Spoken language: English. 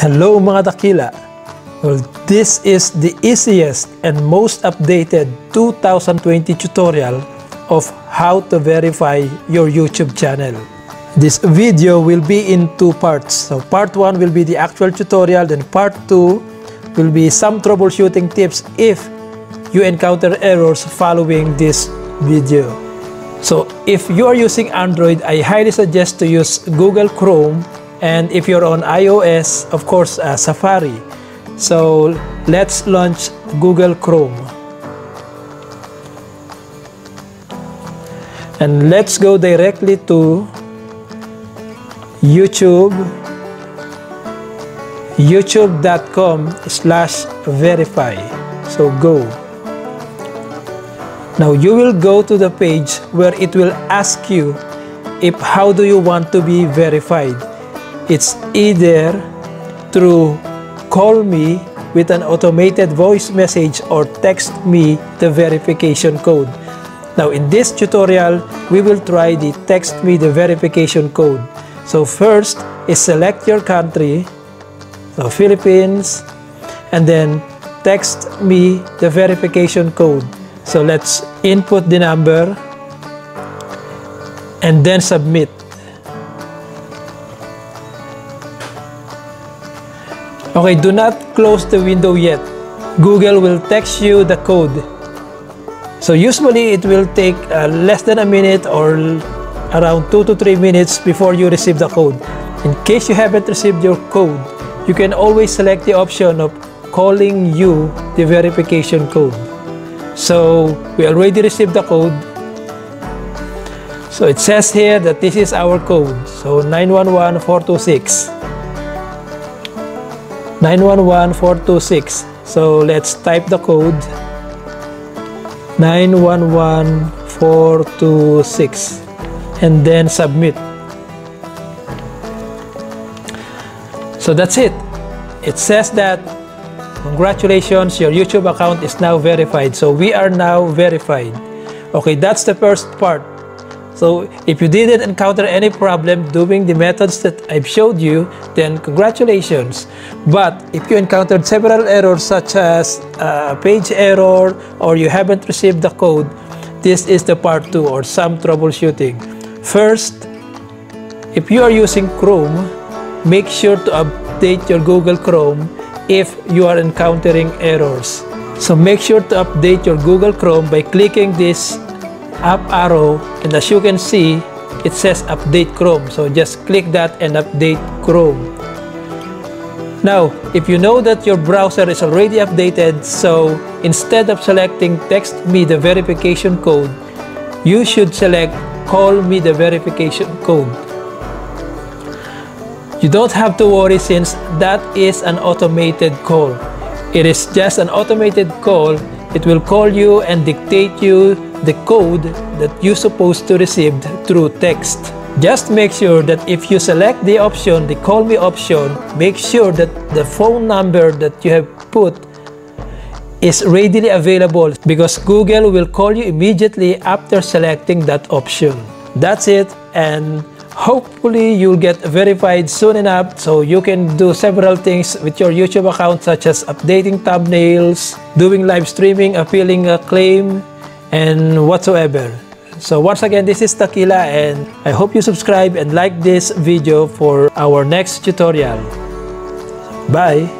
Hello mga dakila! Well, this is the easiest and most updated 2020 tutorial of how to verify your YouTube channel. This video will be in two parts. So part 1 will be the actual tutorial, then part 2 will be some troubleshooting tips if you encounter errors following this video. So if you are using Android, I highly suggest to use Google Chrome and if you're on iOS, of course, uh, Safari. So let's launch Google Chrome. And let's go directly to YouTube youtube.com slash verify so go now you will go to the page where it will ask you if how do you want to be verified it's either through call me with an automated voice message or text me the verification code. Now in this tutorial, we will try the text me the verification code. So first is select your country, so Philippines, and then text me the verification code. So let's input the number and then submit. Okay, do not close the window yet. Google will text you the code. So usually it will take uh, less than a minute or around 2 to 3 minutes before you receive the code. In case you haven't received your code, you can always select the option of calling you the verification code. So we already received the code. So it says here that this is our code. So 911426. 911426 so let's type the code. 911426 and then submit. So that's it. It says that congratulations your YouTube account is now verified. So we are now verified. Okay that's the first part so if you didn't encounter any problem doing the methods that I've showed you, then congratulations. But if you encountered several errors such as a page error or you haven't received the code, this is the part 2 or some troubleshooting. First, if you are using Chrome, make sure to update your Google Chrome if you are encountering errors. So make sure to update your Google Chrome by clicking this up arrow and as you can see it says update Chrome. So just click that and update Chrome. Now if you know that your browser is already updated so instead of selecting text me the verification code you should select call me the verification code. You don't have to worry since that is an automated call. It is just an automated call. It will call you and dictate you the code that you're supposed to receive through text. Just make sure that if you select the option, the call me option, make sure that the phone number that you have put is readily available because Google will call you immediately after selecting that option. That's it and hopefully you'll get verified soon enough so you can do several things with your YouTube account such as updating thumbnails, doing live streaming, appealing a claim, and whatsoever. So once again, this is Dakila and I hope you subscribe and like this video for our next tutorial. Bye!